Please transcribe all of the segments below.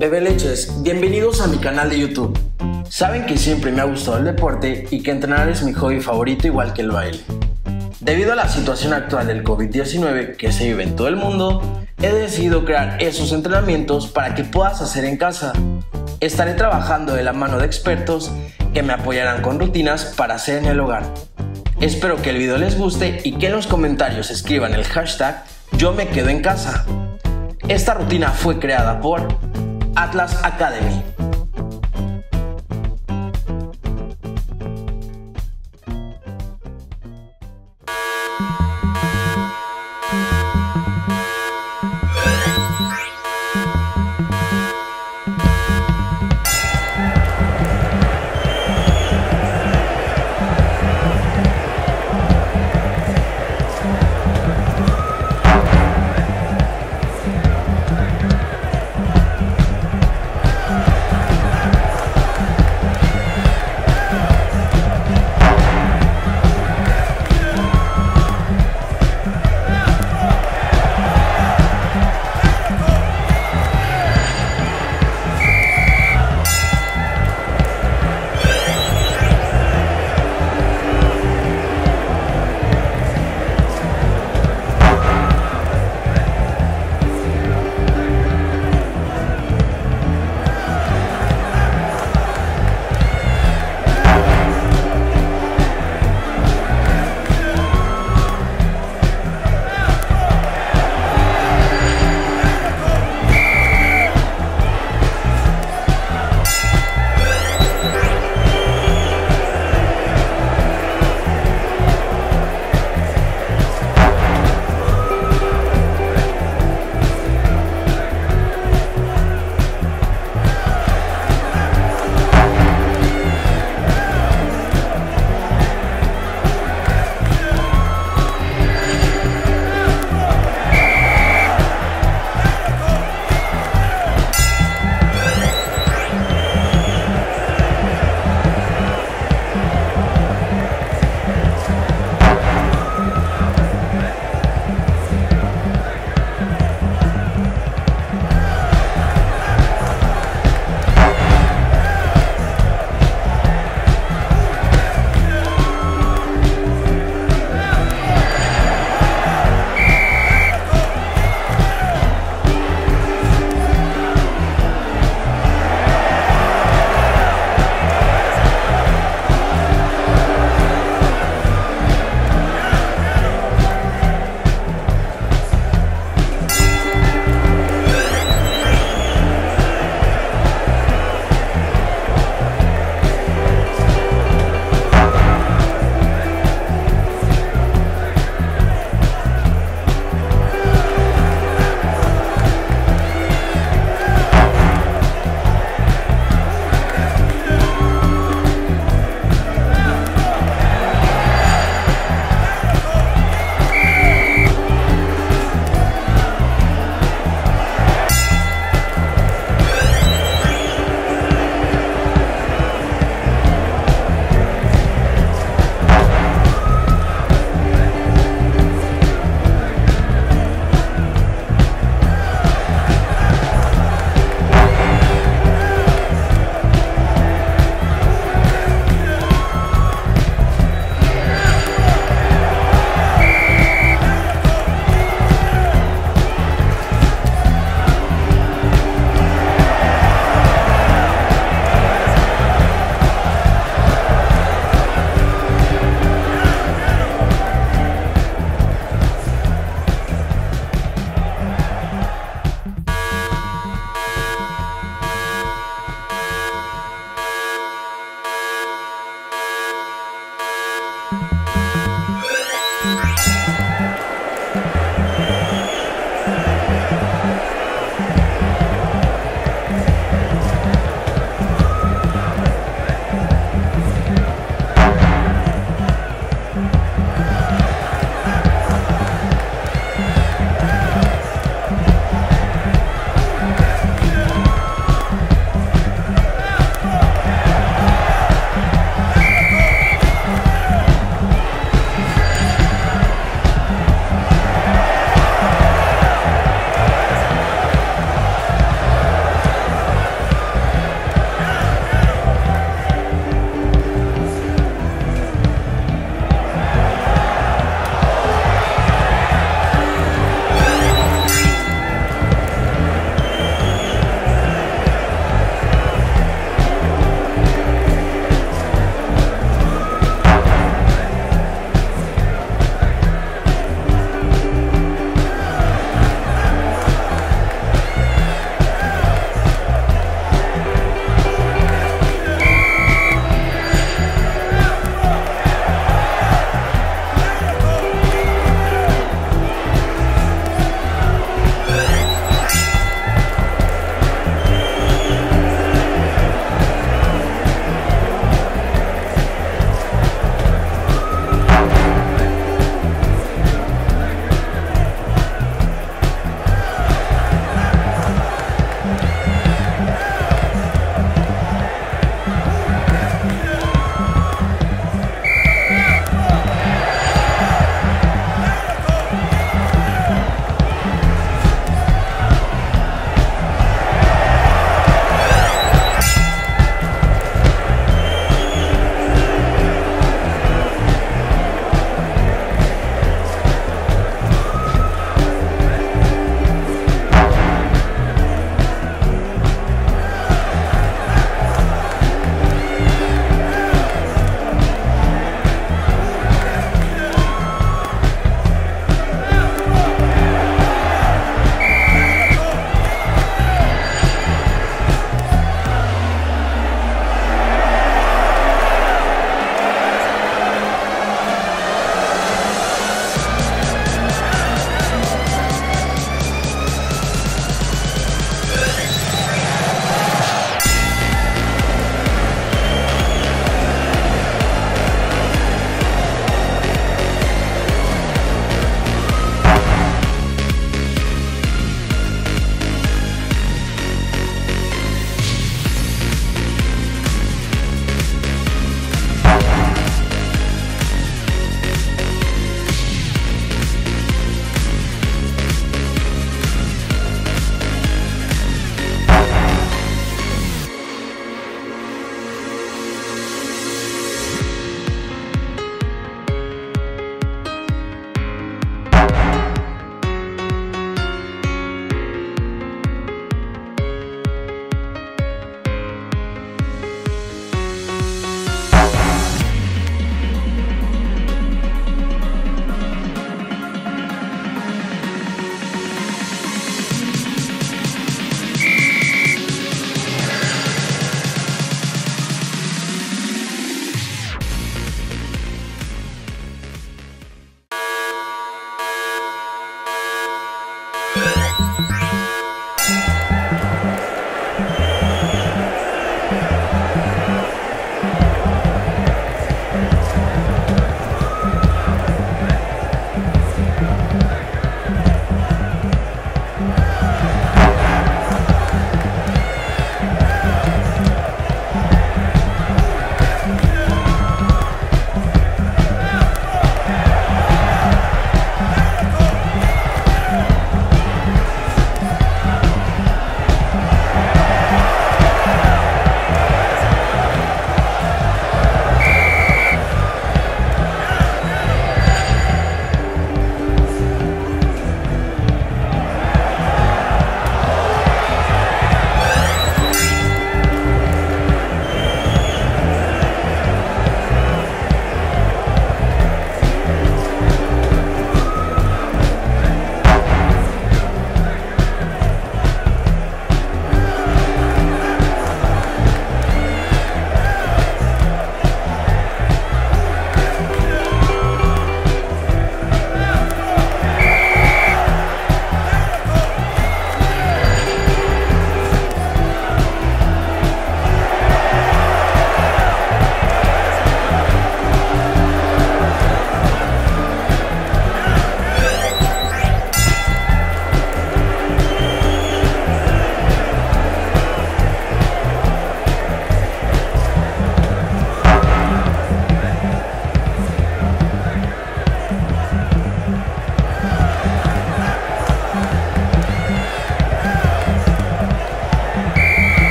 Bebe leches, bienvenidos a mi canal de YouTube. Saben que siempre me ha gustado el deporte y que entrenar es mi hobby favorito igual que el baile. Debido a la situación actual del COVID-19 que se vive en todo el mundo, he decidido crear esos entrenamientos para que puedas hacer en casa. Estaré trabajando de la mano de expertos que me apoyarán con rutinas para hacer en el hogar. Espero que el video les guste y que en los comentarios escriban el hashtag yo me quedo en casa. Esta rutina fue creada por Atlas Academy.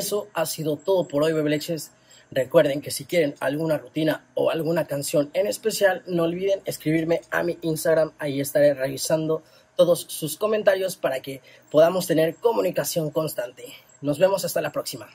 Eso ha sido todo por hoy, bebeleches. Recuerden que si quieren alguna rutina o alguna canción en especial, no olviden escribirme a mi Instagram. Ahí estaré revisando todos sus comentarios para que podamos tener comunicación constante. Nos vemos hasta la próxima.